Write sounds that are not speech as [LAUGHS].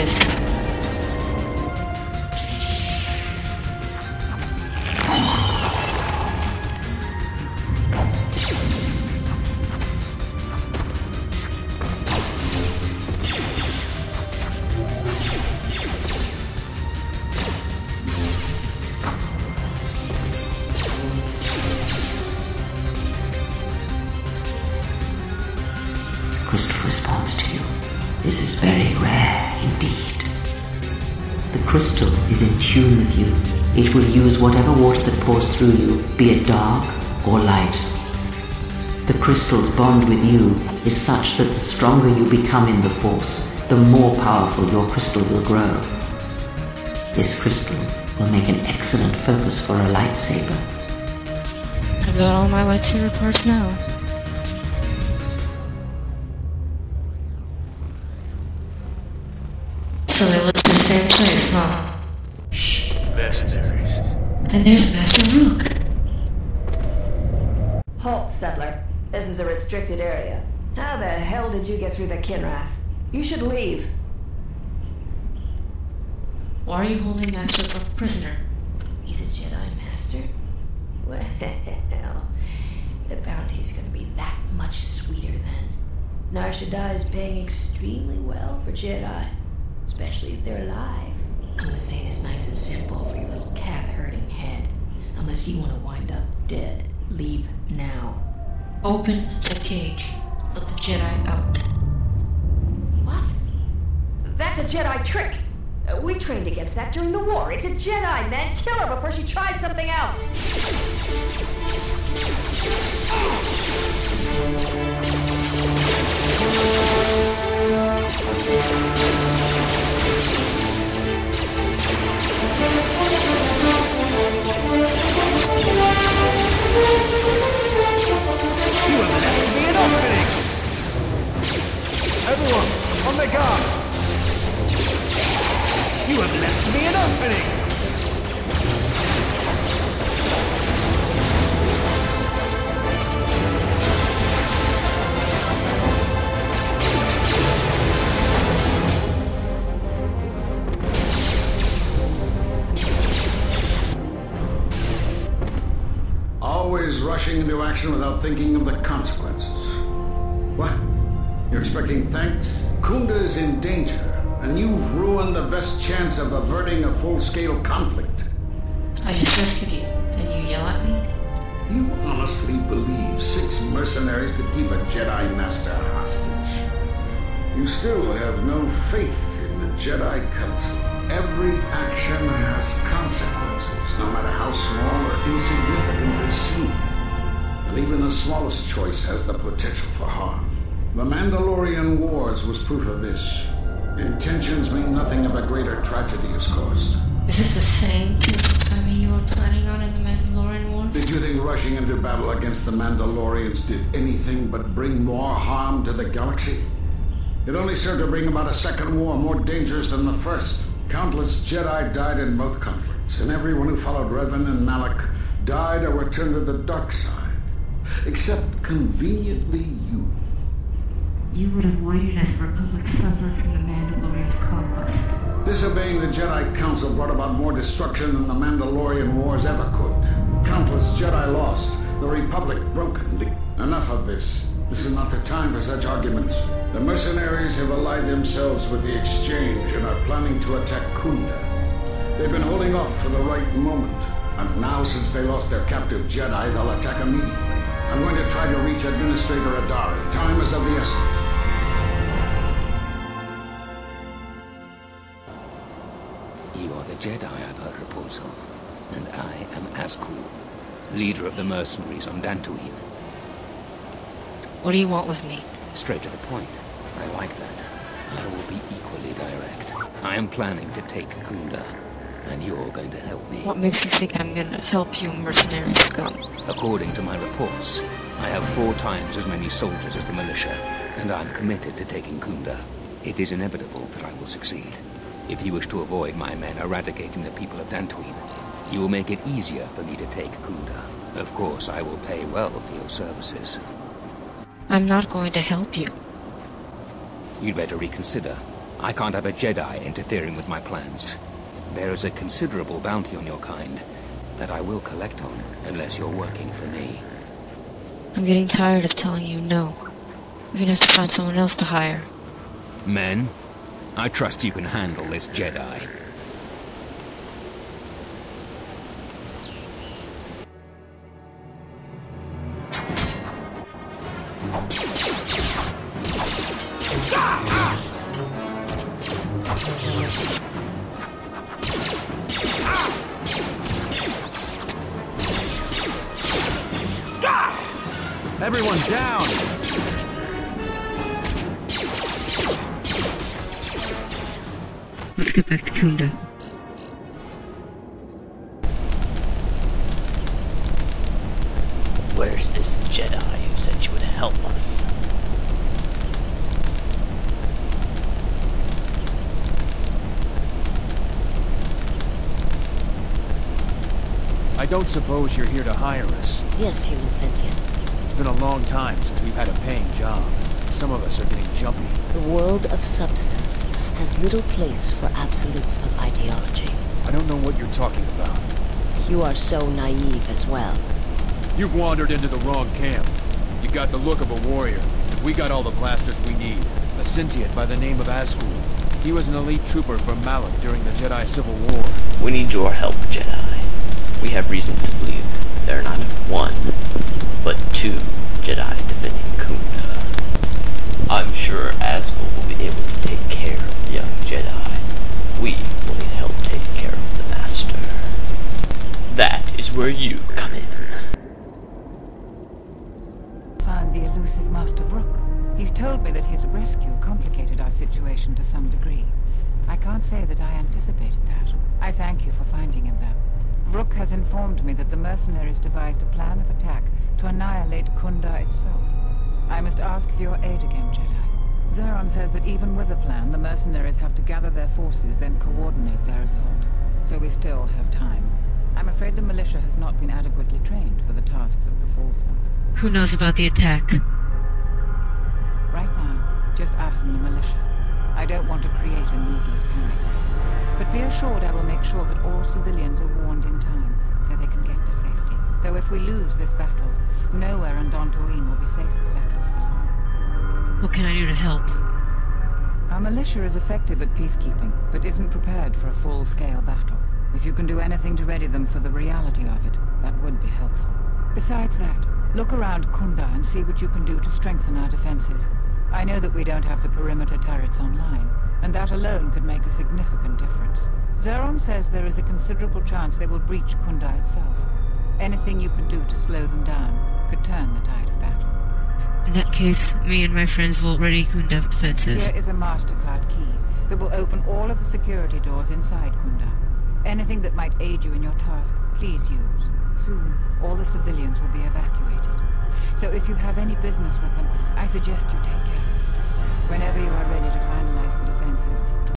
this. crystal responds to you. This is very rare indeed. The crystal is in tune with you. It will use whatever water that pours through you, be it dark or light. The crystal's bond with you is such that the stronger you become in the force, the more powerful your crystal will grow. This crystal will make an excellent focus for a lightsaber. I've got all my lightsaber parts now. So they live in the same place, huh? Shh, Mercenaries. And there's Master Vrook. Halt, settler. This is a restricted area. How the hell did you get through the Kinrath? You should leave. Why are you holding Master Vrook prisoner? He's a Jedi Master? Well, [LAUGHS] the bounty's gonna be that much sweeter then. Nar Shaddaa is paying extremely well for Jedi, especially if they're alive. I'm gonna say this nice and simple for your little calf herding head. Unless you want to wind up dead, leave now. Open the cage. Let the Jedi out. What? That's a Jedi trick. Uh, we trained against that during the war. It's a Jedi, man. Kill her before she tries something else. You Always rushing into action without thinking of the consequences. What? You're expecting thanks? Khoonda is in danger, and you've ruined the best chance of averting a full-scale conflict. I just rescued you, and you yell at me? You honestly believe six mercenaries could keep a Jedi Master hostage? You still have no faith in the Jedi Council. Every action has consequences, no matter how small or insignificant they seem. And even the smallest choice has the potential for harm. The Mandalorian Wars was proof of this. Intentions mean nothing if a greater tragedy is caused. Is this the same careful timing you were planning on in the Mandalorian Wars? Did you think rushing into battle against the Mandalorians did anything but bring more harm to the galaxy? It only served to bring about a second war more dangerous than the first. Countless Jedi died in both conflicts, and everyone who followed Revan and Malak died or returned to the dark side. Except conveniently you. You would have waited as the Republic suffered from the Mandalorian's conquest. Disobeying the Jedi Council brought about more destruction than the Mandalorian Wars ever could. Countless Jedi lost, the Republic broken. Enough of this. This is not the time for such arguments. The mercenaries have allied themselves with the Exchange and are planning to attack Khoonda. They've been holding off for the right moment. And now, since they lost their captive Jedi, they'll attack immediately. I'm going to try to reach Administrator Adare. Time is of the essence. You are the Jedi I've heard reports of, and I am Azkul, leader of the mercenaries on Dantooine. What do you want with me? Straight to the point. I like that. I will be equally direct. I am planning to take Khoonda, and you're going to help me. What makes you think I'm gonna help you, mercenary scum? According to my reports, I have four times as many soldiers as the militia, and I'm committed to taking Khoonda. It is inevitable that I will succeed. If you wish to avoid my men eradicating the people of Dantooine, you will make it easier for me to take Khoonda. Of course, I will pay well for your services. I'm not going to help you. You'd better reconsider. I can't have a Jedi interfering with my plans. There is a considerable bounty on your kind that I will collect on unless you're working for me. I'm getting tired of telling you no. You're gonna have to find someone else to hire. Men, I trust you can handle this Jedi. Everyone down! Let's get back to Khoonda. Where's this Jedi who said you would help us? I don't suppose you're here to hire us. Yes, human sentient. It's been a long time since we've had a paying job. Some of us are getting jumpy. The world of substance has little place for absolutes of ideology. I don't know what you're talking about. You are so naive as well. You've wandered into the wrong camp. You got the look of a warrior, we got all the blasters we need. A sentient by the name of Azkul. He was an elite trooper from Malak during the Jedi Civil War. We need your help, Jedi. We have reason to believe there are not one, Found the elusive Master Vrook. He's told me that his rescue complicated our situation to some degree. I can't say that I anticipated that. I thank you for finding him, though. Vrook has informed me that the mercenaries devised a plan of attack to annihilate Khoonda itself. I must ask for your aid again, Jedi. Zherron says that even with a plan, the mercenaries have to gather their forces, then coordinate their assault. So we still have time. I'm afraid the militia has not been adequately trained for the task that befalls them. Who knows about the attack? Right now, just us and the militia. I don't want to create a needless panic. But be assured I will make sure that all civilians are warned in time so they can get to safety. Though if we lose this battle, nowhere on Dantooine will be safe for settlers for long. What can I do to help? Our militia is effective at peacekeeping, but isn't prepared for a full-scale battle. If you can do anything to ready them for the reality of it, that would be helpful. Besides that, look around Khoonda and see what you can do to strengthen our defenses. I know that we don't have the perimeter turrets online, and that alone could make a significant difference. Zherron says there is a considerable chance they will breach Khoonda itself. Anything you can do to slow them down could turn the tide of battle. In that case, me and my friends will ready Khoonda defenses. Here is a MasterCard key that will open all of the security doors inside Khoonda. Anything that might aid you in your task, please use. Soon, all the civilians will be evacuated. So if you have any business with them, I suggest you take care. Whenever you are ready to finalize the defenses,